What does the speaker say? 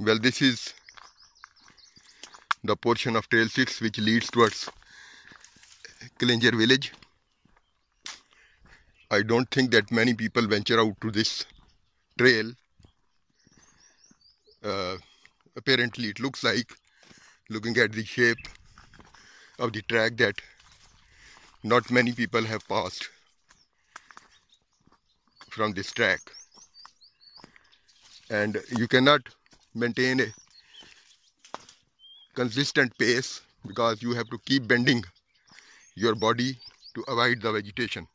Well, this is the portion of Trail 6 which leads towards Kalinjar village. I don't think that many people venture out to this trail. Uh, apparently it looks like, looking at the shape of the track that not many people have passed from this track and you cannot maintain a consistent pace because you have to keep bending your body to avoid the vegetation